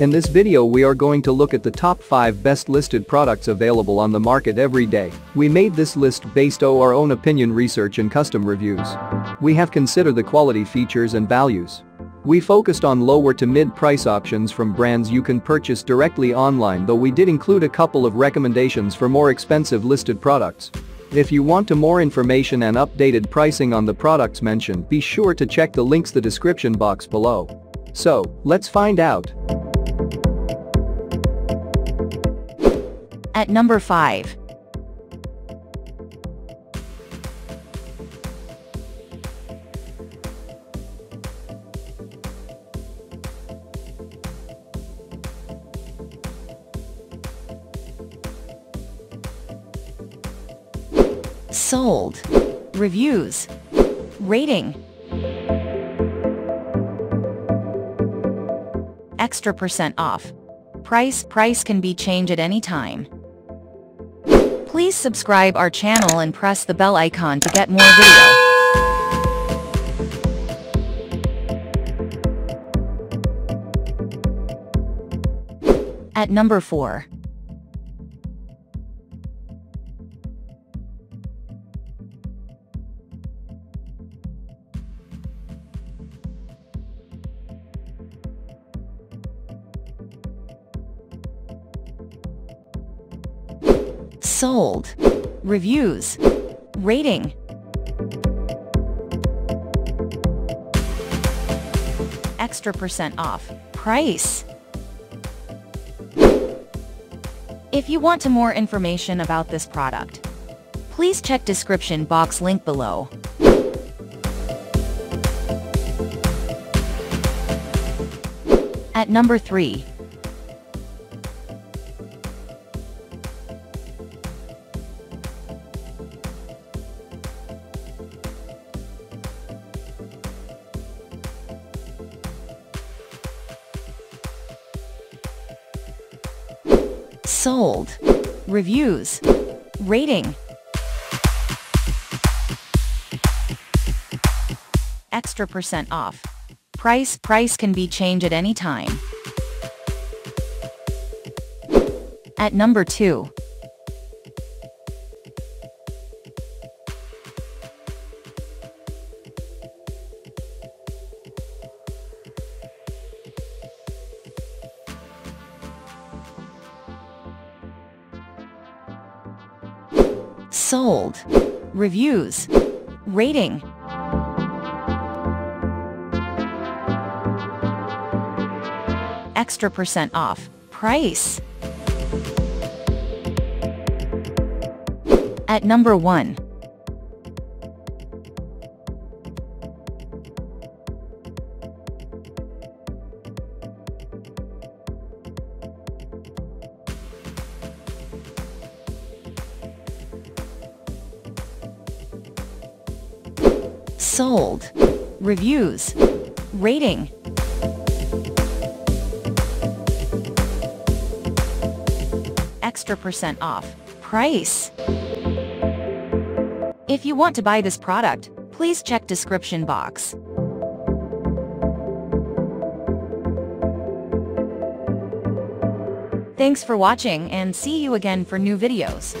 In this video we are going to look at the top 5 best listed products available on the market every day. We made this list based on our own opinion research and custom reviews. We have considered the quality features and values. We focused on lower to mid price options from brands you can purchase directly online though we did include a couple of recommendations for more expensive listed products. If you want to more information and updated pricing on the products mentioned be sure to check the links the description box below. So, let's find out. At number 5. Sold. Reviews. Rating. Extra percent off. Price Price can be changed at any time. Please subscribe our channel and press the bell icon to get more video. At number 4. Sold. Reviews. Rating. Extra percent off. Price. If you want to more information about this product, please check description box link below. At number 3. Sold. Reviews. Rating. Extra percent off. Price Price can be changed at any time. At number 2. Sold. Reviews. Rating. Extra percent off. Price. At number 1. Sold. Reviews. Rating. Extra percent off. Price. If you want to buy this product, please check description box. Thanks for watching and see you again for new videos.